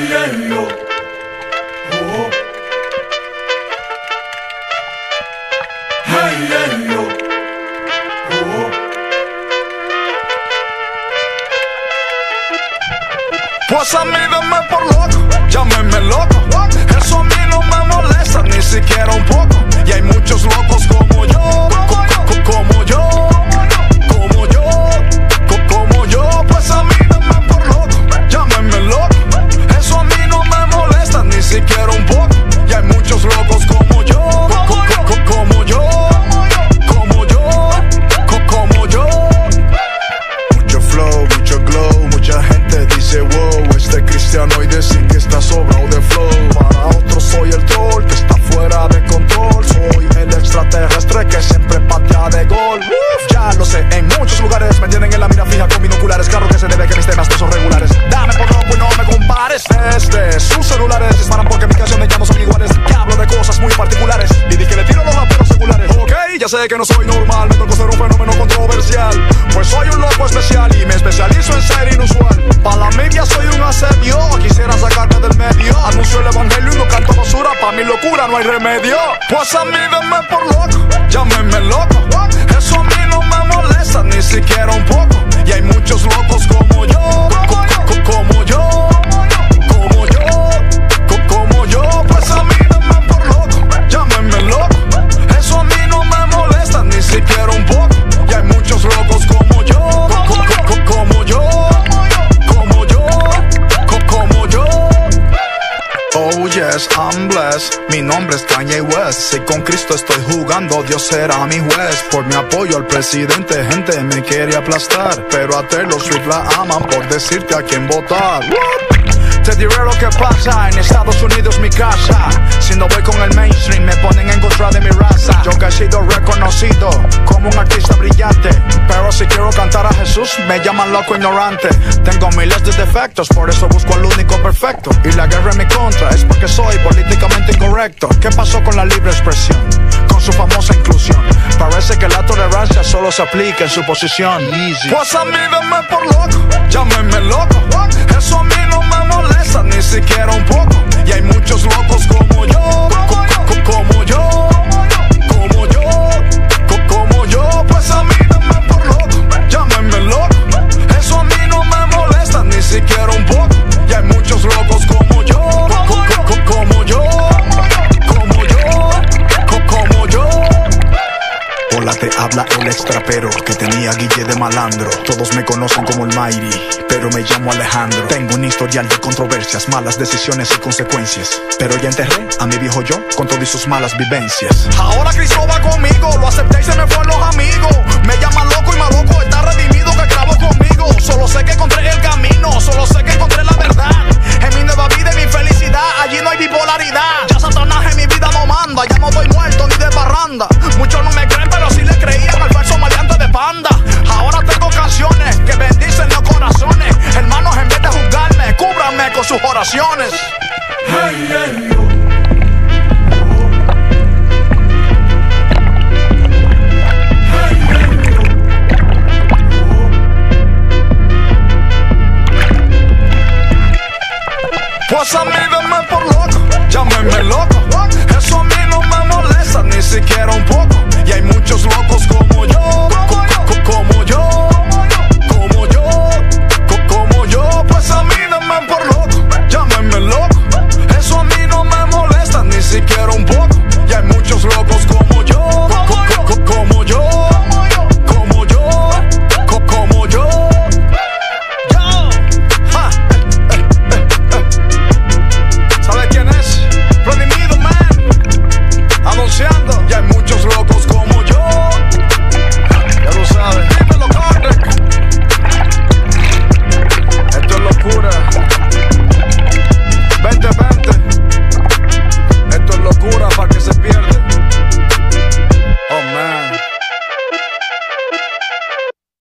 Hey, yo. Oh. Hey, yo. Oh. Pues a mí denme por loco, llámenme loco. Que no soy normal, me toco ser un fenómeno controversial. Pues soy un loco especial y me especializo en ser inusual. Para la media soy un asedio, quisiera sacarme del medio. Anuncio el evangelio y no canto basura, pa' mi locura no hay remedio. Pues a mí denme por loco, llámenme loco. Eso a mí no me molesta ni siquiera un poco. Y hay muchos locos como yo, siquiera un poco. Y hay muchos locos como yo, co- co- co- como yo, como yo, co- como yo. Oh yes, I'm blessed. Mi nombre es Kanye West. Si con Cristo estoy jugando, Dios será mi juez. Por mi apoyo al presidente, gente me quiere aplastar. Pero a Taylor Swift la aman por decirte a quién votar. Te diré lo que pasa, en Estados Unidos mi casa. Si no voy con el mainstream, me ponen en contra de mi raza. Yo que he sido reconocido como un artista brillante. Pero si quiero cantar a Jesús, me llaman loco ignorante. Tengo miles de defectos, por eso busco al único perfecto. Y la guerra en mi contra es porque soy políticamente incorrecto. ¿Qué pasó con la libre expresión? Con su famosa inclusión. Parece que la tolerancia solo se aplica en su posición. Pues a mí denme por loco, llámenme loco. Eso a mí Guille de malandro. Todos me conocen como el Mighty, pero me llamo Alejandro. Tengo un historial de controversias, malas decisiones y consecuencias. Pero ya enterré a mi viejo yo con todas sus malas vivencias. Ahora Cristo va conmigo, lo acepté y se me fueron los amigos. Me llaman loco y maloco, está redimido que grabó conmigo. Solo sé que encontré el camino, solo sé que encontré la verdad. En mi nueva vida y mi felicidad, allí no hay bipolaridad. Ya Satanás en mi vida no manda, ya no estoy muerto ni de parranda. Muchos no me creen, pero sí le creían al falso Ahora tengo canciones que bendicen los corazones. Hermanos, en vez de juzgarme, cúbranme con sus oraciones. Hey, hey, yo.